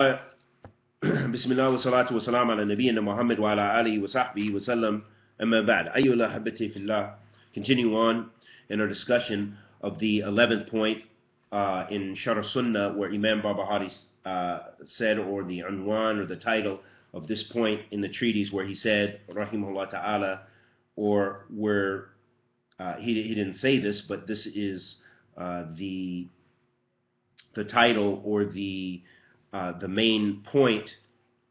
Bismillah wa salatu wa والسلام ala نبينا Muhammad wa ala alihi wa sahbihi wa sallam. أما بعد أيها الأحبة في الله Continue on in our discussion of the 11th point uh, in Sharh Sunnah where Imam Barbaharee uh, said or the unwan or the title of this point in the treatise where he said Rahimullah Ta'ala or where uh, he, he didn't say this but this is uh, the the title or the uh, the main point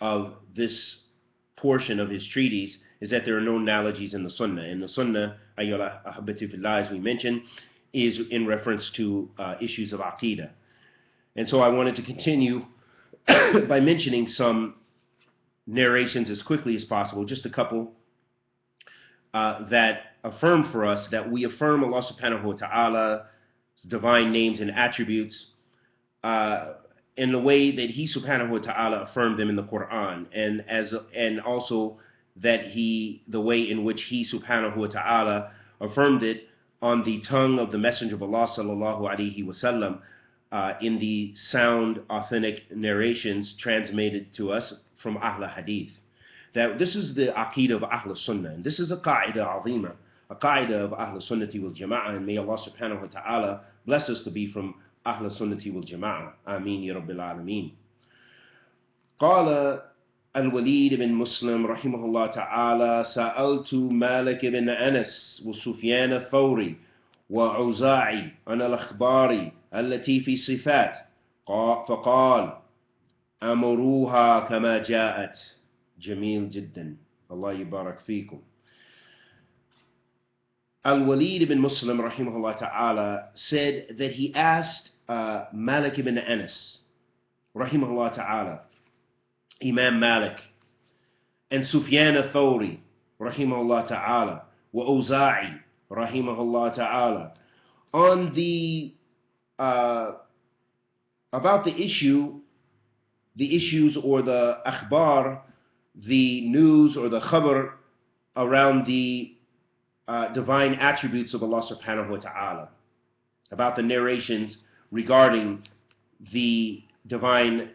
of this portion of his treatise is that there are no analogies in the Sunnah. And the Sunnah, as we mentioned, is in reference to uh, issues of Aqidah. And so I wanted to continue by mentioning some narrations as quickly as possible, just a couple uh, that affirm for us that we affirm Allah subhanahu wa ta'ala's divine names and attributes. Uh, in the way that he subhanahu wa ta'ala affirmed them in the Quran and as and also that he the way in which he subhanahu wa ta'ala affirmed it on the tongue of the messenger of Allah sallallahu alaihi wasallam uh, in the sound authentic narrations transmitted to us from Ahl Hadith. That this is the aqidah of Ahl Sunnah and this is a qaida azima a qaida of Ahl Sunnati wal Jama'ah and may Allah subhanahu wa ta'ala bless us to be from أهل السنة والجماعة. آمين يا رب العالمين. قال الوليد بن مسلم رحمه الله تعالى سألت مالك بن أنس وسفيان الثوري وعزاعي عن الأخبار التي في صفات. فقال أمروها كما جاءت. جميل جدا. الله يبارك فيكم. Al-Walid ibn Muslim rahimahullah ta'ala said that he asked uh, Malik ibn Anas, rahimahullah ta'ala, Imam Malik, and Sufyan al-Thawri, rahimahullah ta'ala, wa Awza'i, rahimahullah ta'ala, on the, uh, about the issue, the issues or the akhbar, the news or the khabar around the uh, divine attributes of Allah subhanahu wa ta'ala, about the narrations regarding the divine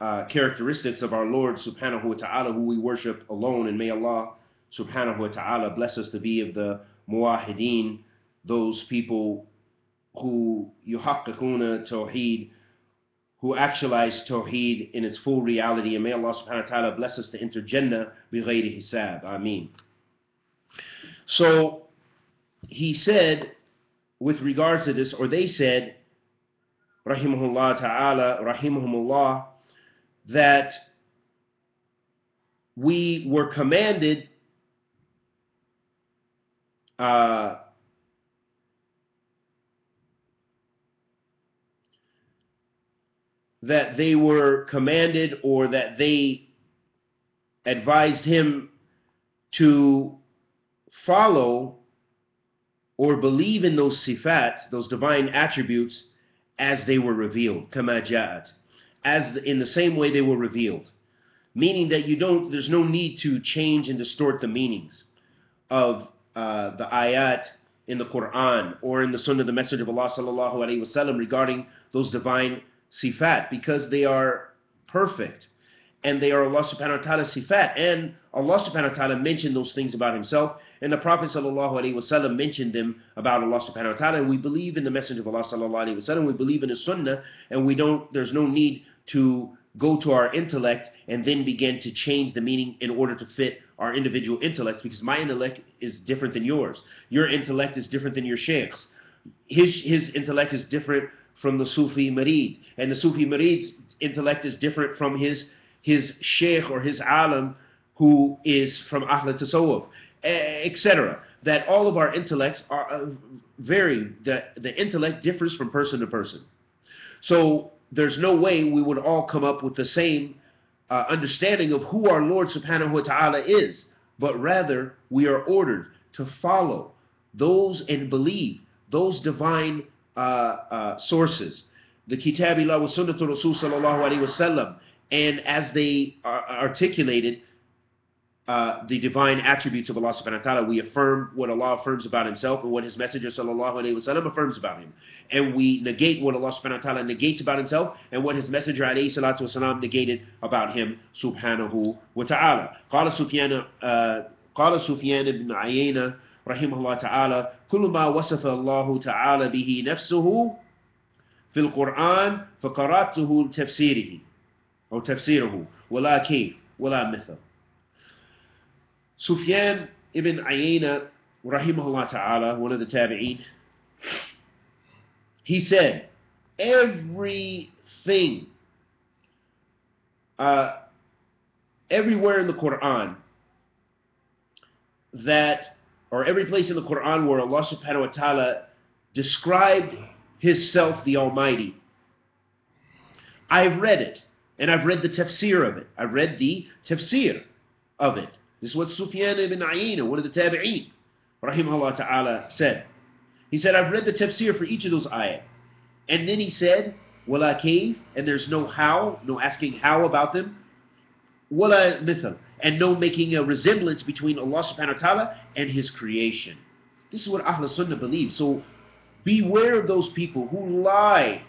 uh, characteristics of our Lord subhanahu wa ta'ala, who we worship alone. And may Allah subhanahu wa ta'ala bless us to be of the muwahideen, those people who yuhaqqaquna tawheed, who actualize tawheed in its full reality. And may Allah subhanahu wa ta'ala bless us to enter Jannah bi hisab. Ameen. So he said, with regards to this, or they said, rahimahullah ta'ala, rahimahumullah, that we were commanded uh, that they were commanded or that they advised him to follow or believe in those sifat, those divine attributes, as they were revealed, kama ja'at, as the, in the same way they were revealed. Meaning that you don't, there's no need to change and distort the meanings of uh, the ayat in the Quran or in the Sunnah of the Messenger of Allah sallallahu alaihi wasallam regarding those divine sifat because they are perfect and they are Allah subhanahu wa ta'ala sifat and Allah subhanahu wa ta'ala mentioned those things about himself and the Prophet ﷺ mentioned them about Allah subhanahu wa ta'ala. And we believe in the Messenger of Allah wasallam. We believe in the Sunnah, and we don't. There's no need to go to our intellect and then begin to change the meaning in order to fit our individual intellects because my intellect is different than yours. Your intellect is different than your sheikh's. His, his intellect is different from the Sufi Murid. And the Sufi Murid's intellect is different from his, his sheikh or his alim who is from Ahl Tasawwuf etc. That all of our intellects are uh, vary. The, the intellect differs from person to person. So there's no way we would all come up with the same uh, understanding of who our Lord subhanahu wa ta'ala is, but rather we are ordered to follow those and believe those divine uh, uh, sources, the Kitabillah wa Sunnatul Rasul sallallahu alayhi wa sallam, and as they are articulated uh, the divine attributes of Allah subhanahu wa ta'ala. We affirm what Allah affirms about himself and what his messenger sallallahu alayhi wa sallam affirms about him. And we negate what Allah subhanahu wa ta'ala negates about himself and what his messenger alayhi salatu wasalam negated about him subhanahu wa ta'ala. قال سفيان قال سفيان بن عيينة رحمه الله تعالى كل ما وصف الله تعالى به نفسه في القرآن فقرأته تفسيره أو تفسيره ولا كيف ولا مثل Sufyan ibn Uyaynah, rahimahullah ta'ala, one of the tabi'een, he said, everything, uh, everywhere in the Quran that, or every place in the Quran where Allah subhanahu wa ta'ala described His self, the Almighty, I've read it, and I've read the tafsir of it. I've read the tafsir of it. This is what Sufyan ibn Uyaynah, one of the tabi'een, rahimahullah ta'ala, said. He said, I've read the tafsir for each of those ayat. And then he said, Wala kayf, and there's no how, no asking how about them. Wala mithal, and no making a resemblance between Allah subhanahu wa ta'ala and His creation. This is what Ahl Sunnah believes. So beware of those people who lie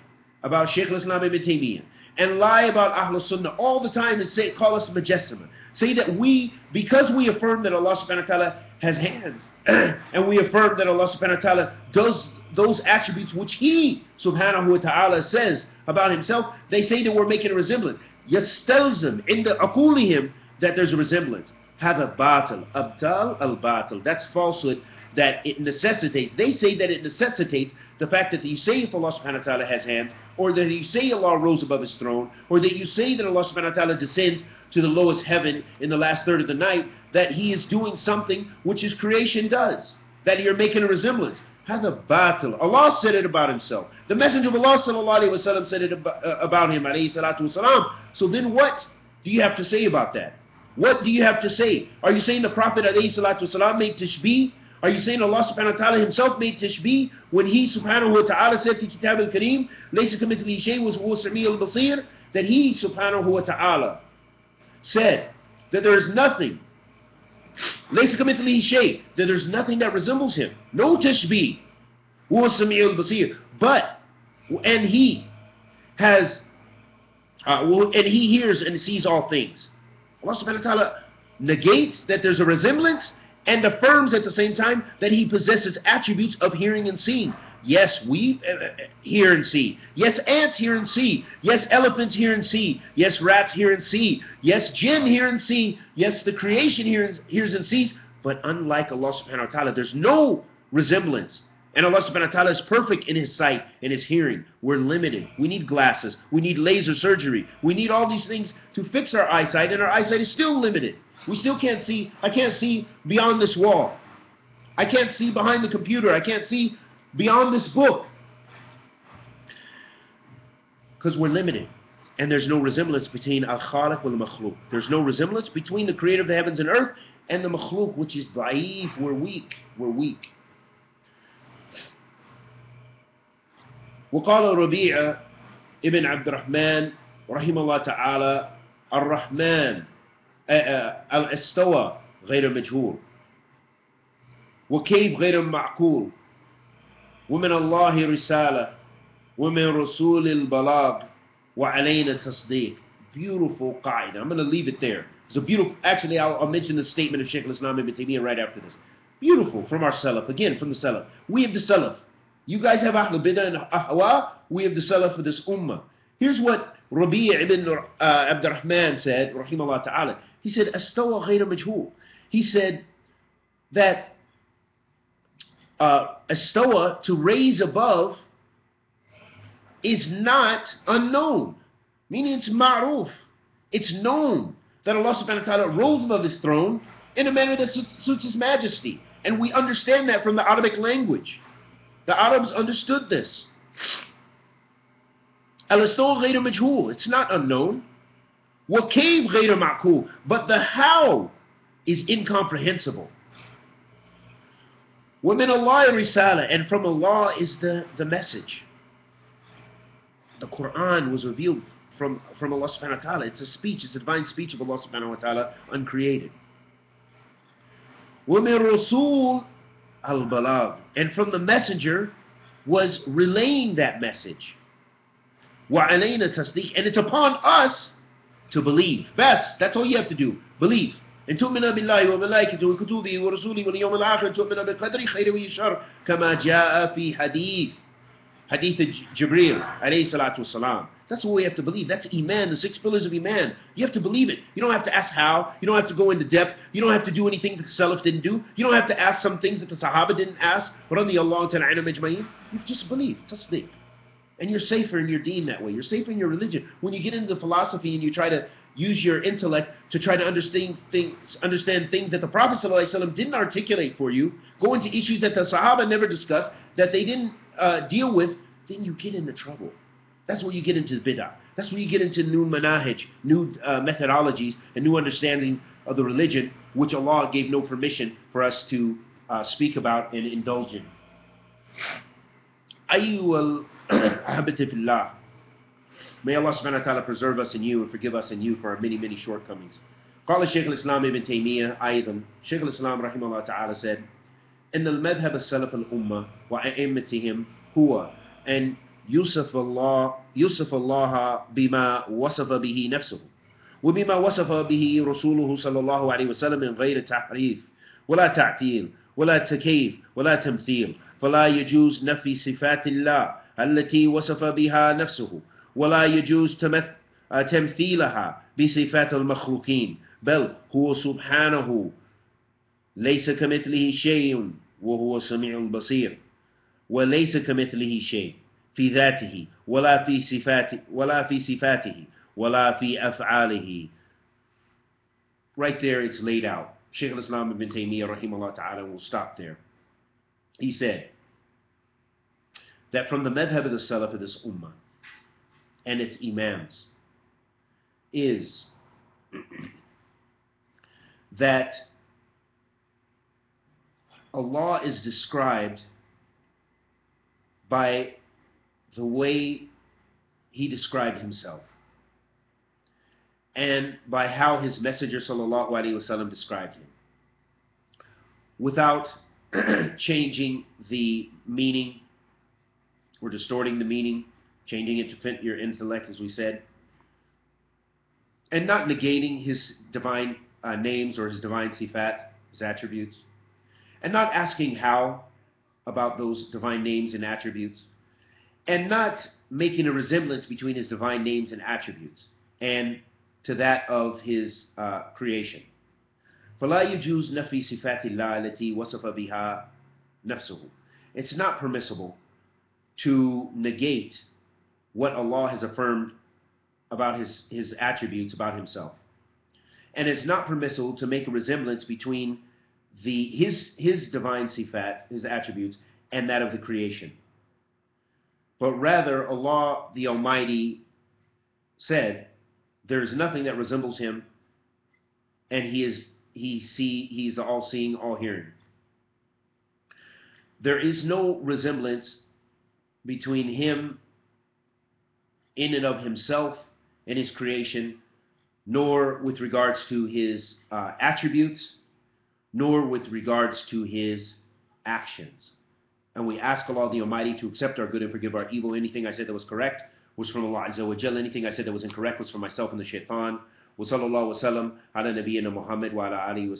about Shaykh al-Islam ibn Taymiyyah and lie about Ahl Sunnah all the time and say, call us Mujassima. Say that we, because we affirm that Allah subhanahu wa ta'ala has hands, and we affirm that Allah subhanahu wa ta'ala does those attributes which He subhanahu wa ta'ala says about Himself, they say that we're making a resemblance. Yastalzim, in the akulihim, that there's a resemblance. Have a batil. Abdal al batil. That's falsehood that it necessitates. They say that it necessitates the fact that you say if Allah subhanahu wa ta'ala has hands, or that you say Allah rose above his throne, or that you say that Allah subhanahu wa ta'ala descends to the lowest heaven in the last third of the night, that he is doing something which his creation does. That you're making a resemblance. Hada batil. Allah said it about himself. The Messenger of Allah said it uh, about him. So then what do you have to say about that? What do you have to say? Are you saying the Prophet alayhi salatu wasalam made tashbih? Are you saying Allah subhanahu wa ta'ala himself made tashbih when he subhanahu wa ta'ala said in Kitab al-Kareem, لَيْسَ كَمِثْلِهِ شَيْءٌ وَهُوَ السَّمِيعُ الْبَصِيرُ that he subhanahu wa ta'ala said that there is nothing لَيْسَ كَمِثْلِهِ شَيْءٌ that there's nothing that resembles him. No tashbih. هُوَ السَّمِيعُ الْبَصِيرُ But, and he has, uh, well, and he hears and sees all things. Allah subhanahu wa ta'ala negates that there's a resemblance and affirms at the same time that he possesses attributes of hearing and seeing. Yes, we uh, uh, hear and see. Yes, ants hear and see. Yes, elephants hear and see. Yes, rats hear and see. Yes, jinn hear and see. Yes, the creation hears, hears and sees. But unlike Allah subhanahu wa ta'ala, there's no resemblance. And Allah subhanahu wa ta'ala is perfect in His sight and His hearing. We're limited. We need glasses. We need laser surgery. We need all these things to fix our eyesight, and our eyesight is still limited. We still can't see. I can't see beyond this wall. I can't see behind the computer. I can't see beyond this book. Because we're limited. And there's no resemblance between al-khaliq wal makhluk. There's no resemblance between the creator of the heavens and earth and the makhluk, which is da'if. We're weak. We're weak. وقال ربيعة ابن عبد الرحمن رحمه الله تعالى الرحمن الاستوى غير مجهول وكيف غير معقول ومن الله رسالة ومن رسول البلاغ وعلينا تصديق beautiful قاعدة I'm going to leave it there it's a beautiful actually I'll, I'll mention the statement of Sheikh al-Islam ibn Taymiyyah right after this beautiful from our Salaf again from the Salaf we have the Salaf you guys have Ahl Bidah and Ahwa we have the Salaf for this Ummah here's what Rabi' ibn uh, Abdurrahman said rahimahullah ta'ala he said, Astawa ghayra majhul. He said that uh, astawa, to raise above, is not unknown. Meaning it's ma'ruf. It's known that Allah subhanahu wa ta'ala rose above his throne in a manner that suits his majesty. And we understand that from the Arabic language. The Arabs understood this. Al-istawa ghayra majhul. It's not unknown. وَكَيْفْ غَيْرَ مَعْكُولٍ But the how is incomprehensible. وَمِنَ اللَّهِ رِسَالَةً And from Allah is the, the message. The Quran was revealed from, from Allah subhanahu wa ta'ala. It's a speech, it's a divine speech of Allah subhanahu wa ta'ala, uncreated. وَمِن رُسُولِ الْبَلَاغِ And from the messenger was relaying that message. وَعَلَيْنَا تَصْدِيقِ And it's upon us to believe. Best. That's all you have to do. Believe. إن تؤمن بالله وملائكته وكتبه ورسوله واليوم الآخر تؤمن بقدر خير وشر كما جاء في حديث حديث جبريل عليه الصلاة والسلام that's what we have to believe. That's Iman, the six pillars of Iman. You have to believe it. You don't have to ask how. You don't have to go into depth. You don't have to do anything that the Salaf didn't do. You don't have to ask some things that the Sahaba didn't ask. You just believe. Tasdeeq. And you're safer in your deen that way. You're safer in your religion. When you get into philosophy and you try to use your intellect to try to understand things, understand things that the Prophet ﷺ didn't articulate for you, go into issues that the Sahaba never discussed, that they didn't uh, deal with, then you get into trouble. That's where you get into bid'ah. That's where you get into new manahij, new uh, methodologies, and new understanding of the religion, which Allah gave no permission for us to uh, speak about and indulge in أيها الأحبة في الله May Allah subhanahu wa ta'ala preserve us and you and forgive us and you for our many, many shortcomings. قال الشيخ الإسلام ابن تيمية أيضا شيخ الإسلام رحمه الله تعالى said إن المذهب السلف الأمة وأئمتهم هو أن يوصف الله يوصف الله بما وصف به نفسه وبما وصف به رسوله صلى الله عليه وسلم من غير تحريف ولا تعتيل ولا تكييف ولا تمثيل فلا يجوز نفي صفات الله التي وصف بها نفسه ولا يجوز تمثيلها بصفات المخلوقين بل هو سبحانه ليس كمثله شيء وهو سميع بصير وليس كمثله شيء في ذاته ولا في صفاته ولا في صفاته ولا في أفعاله. Right there it's laid out. Shaykh al-Islam ibn Taymiyyah rahimahullah ta'ala will stop there. He said that from the madhab of the Salaf of this ummah and its imams is that Allah is described by the way he described himself and by how his messenger sallallahu alaihi wasallam described him without changing the meaning. Or distorting the meaning changing it to fit your intellect as we said. And not negating his divine uh, names or his divine sifat his attributes. And not asking how about those divine names and attributes. And not making a resemblance between his divine names and attributes and to that of his uh, creation. It's not permissible to negate what Allah has affirmed about his, his attributes about himself. And it's not permissible to make a resemblance between the his his divine sifat, his attributes, and that of the creation but rather Allah the Almighty said, There is nothing that resembles him, and he is he see he's the all seeing, all hearing. There is no resemblance between him in and of himself and his creation, nor with regards to his uh, attributes, nor with regards to his actions. And we ask Allah the Almighty to accept our good and forgive our evil. Anything I said that was correct was from Allah Azza wa. Anything I said that was incorrect was from myself and the shaitan. Wa sallallahu wa sallam ala nabiyyina Muhammad wa ala alihi